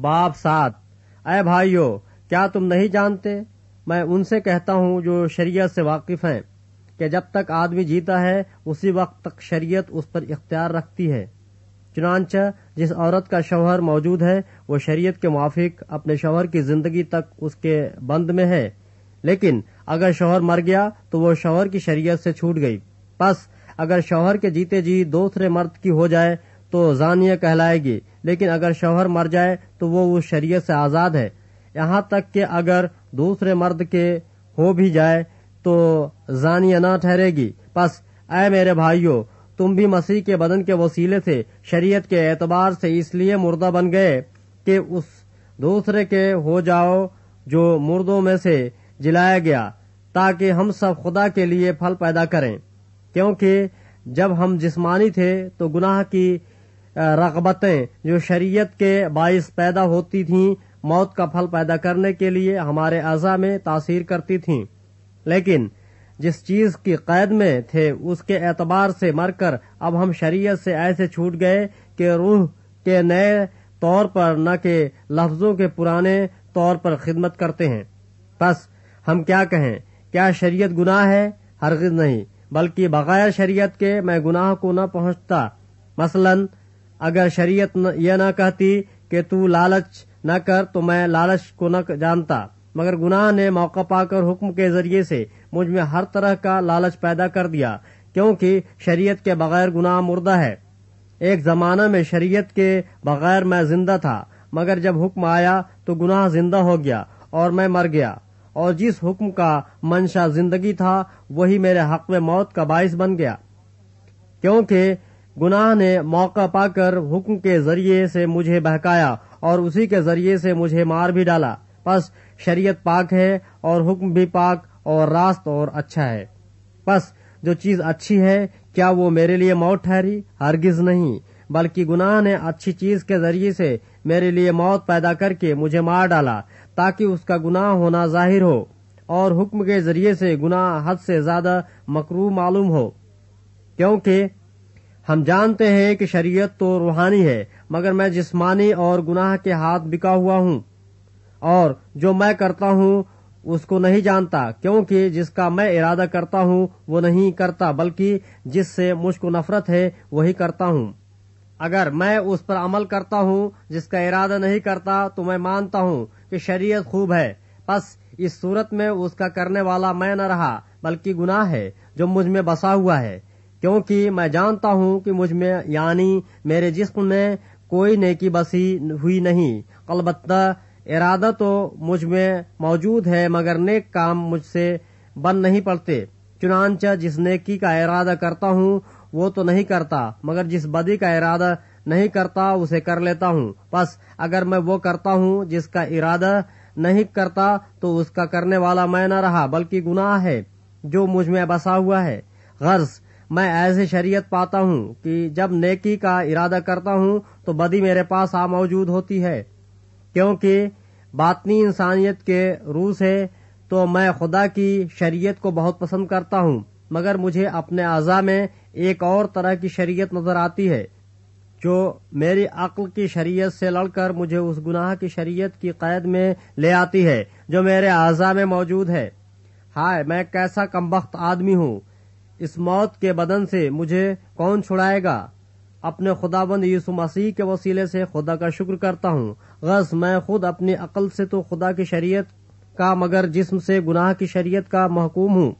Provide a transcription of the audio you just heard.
باپ سات اے بھائیو، کیا تم نہیں جانتے؟ میں ان سے کہتا ہوں جو شریعت سے واقف ہیں کہ جب تک آدمی جیتا ہے، اسی وقت تک شریعت اس پر اختیار رکھتی ہے۔ چنانچہ، جس عورت کا شوہر موجود ہے، وہ شریعت کے موافق اپنے شوہر کی زندگی تک اس کے بند میں ہے۔ لیکن اگر شوہر مر گیا، تو وہ شوہر کی شریعت سے چھوٹ گئی۔ بس اگر شوہر کے جیتے جی دوسرے مرد کی ہو جائے تو زانیہ کہلائے گی۔ لیکن اگر شوہر مر جائے تو وہ اس شریعت سے آزاد ہے۔ یہاں تک کہ اگر دوسرے مرد کے ہو بھی جائے تو زانیہ نہ ٹھہرے گی۔ بس اے میرے بھائیوں تم بھی مسیح کے بدن کے وسیلے سے شریعت کے اعتبار سے اس لیے مردہ بن گئے کہ اس دوسرے کے ہو جاؤ جو مردوں میں سے جلایا گیا، تاکہ ہم سب خدا کے لیے پھل پیدا کریں۔ کیونکہ جب ہم جسمانی تھے تو گناہ کی رغبتیں جو شریعت کے باعث پیدا ہوتی تھیں، موت کا پھل پیدا کرنے کے لیے ہمارے اعضا میں تاثیر کرتی تھیں۔ لیکن جس چیز کی قید میں تھے، اس کے اعتبار سے مر کر اب ہم شریعت سے ایسے چھوٹ گئے کہ روح کے نئے طور پر نہ کہ لفظوں کے پرانے طور پر خدمت کرتے ہیں۔ بس ہم کیا کہیں، کیا شریعت گناہ ہے؟ ہرگز نہیں، بلکہ بغیر شریعت کے میں گناہ کو نہ پہنچتا۔ مثلا اگر شریعت یہ نہ کہتی کہ تو لالچ نہ کر تو میں لالچ کو نہ جانتا۔ مگر گناہ نے موقع پا کر حکم کے ذریعے سے مجھ میں ہر طرح کا لالچ پیدا کر دیا، کیونکہ شریعت کے بغیر گناہ مردہ ہے۔ ایک زمانہ میں شریعت کے بغیر میں زندہ تھا، مگر جب حکم آیا تو گناہ زندہ ہو گیا اور میں مر گیا۔ اور جس حکم کا منشا زندگی تھا، وہی میرے حق میں موت کا باعث بن گیا۔ کیونکہ گناہ نے موقع پا کر حکم کے ذریعے سے مجھے بہکایا اور اسی کے ذریعے سے مجھے مار بھی ڈالا۔ بس شریعت پاک ہے اور حکم بھی پاک اور راست اور اچھا ہے۔ بس جو چیز اچھی ہے، کیا وہ میرے لیے موت ٹھہری؟ ہرگز نہیں، بلکہ گناہ نے اچھی چیز کے ذریعے سے میرے لیے موت پیدا کر کے مجھے مار ڈالا تاکہ اس کا گناہ ہونا ظاہر ہو اور حکم کے ذریعے سے گناہ حد سے زیادہ مکرو معلوم ہو۔ کیونکہ ہم جانتے ہیں کہ شریعت تو روحانی ہے، مگر میں جسمانی اور گناہ کے ہاتھ بکا ہوا ہوں۔ اور جو میں کرتا ہوں، اس کو نہیں جانتا، کیونکہ جس کا میں ارادہ کرتا ہوں، وہ نہیں کرتا، بلکہ جس سے مجھ کو نفرت ہے، وہی کرتا ہوں۔ اگر میں اس پر عمل کرتا ہوں، جس کا ارادہ نہیں کرتا، تو میں مانتا ہوں کہ شریعت خوب ہے۔ بس اس صورت میں اس کا کرنے والا میں نہ رہا، بلکہ گناہ ہے، جو مجھ میں بسا ہوا ہے۔ کیونکہ میں جانتا ہوں کہ مجھ میں یعنی میرے جسم میں کوئی نیکی بسی ہوئی نہیں۔ البتہ ارادہ تو مجھ میں موجود ہے، مگر نیک کام مجھ سے بن نہیں پڑتے۔ چنانچہ جس نیکی کا ارادہ کرتا ہوں، وہ تو نہیں کرتا، مگر جس بدی کا ارادہ نہیں کرتا، اسے کر لیتا ہوں۔ بس اگر میں وہ کرتا ہوں جس کا ارادہ نہیں کرتا، تو اس کا کرنے والا میں نہ رہا، بلکہ گناہ ہے جو مجھ میں بسا ہوا ہے۔ غرض میں ایسے شریعت پاتا ہوں کہ جب نیکی کا ارادہ کرتا ہوں تو بدی میرے پاس آ موجود ہوتی ہے۔ کیونکہ باطنی انسانیت کے روح سے تو میں خدا کی شریعت کو بہت پسند کرتا ہوں، مگر مجھے اپنے اعضاء میں ایک اور طرح کی شریعت نظر آتی ہے۔ جو میری عقل کی شریعت سے لڑ کر مجھے اس گناہ کی شریعت کی قید میں لے آتی ہے جو میرے اعضاء میں موجود ہے۔ ہائے، میں کیسا کمبخت آدمی ہوں۔ اس موت کے بدن سے مجھے کون چھڑائے گا؟ اپنے خدا بند یسو مسیح کے وسیلے سے خدا کا شکر کرتا ہوں۔ غز میں خود اپنی عقل سے تو خدا کی شریعت کا، مگر جسم سے گناہ کی شریعت کا محکوم ہوں۔